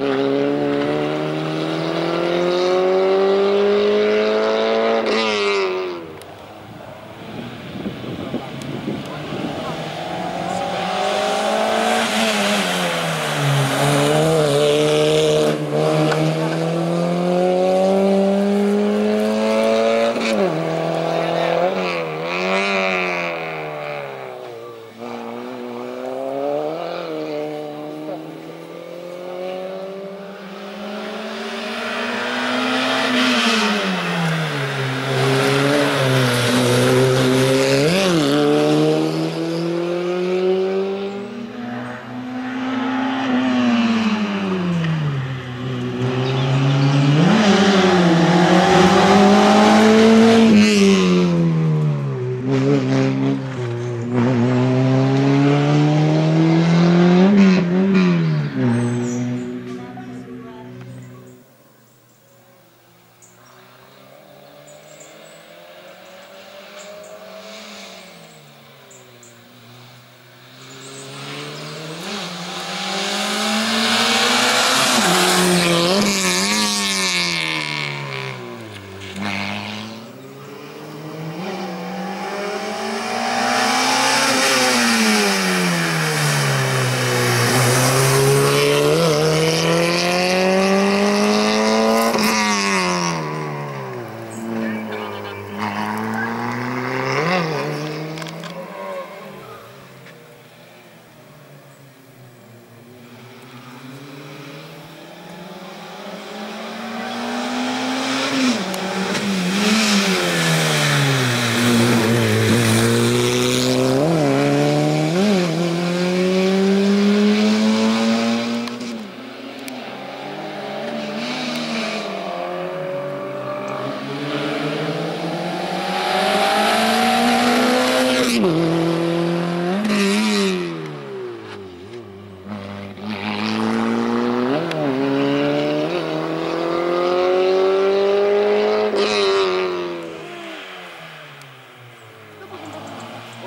Mm-hmm.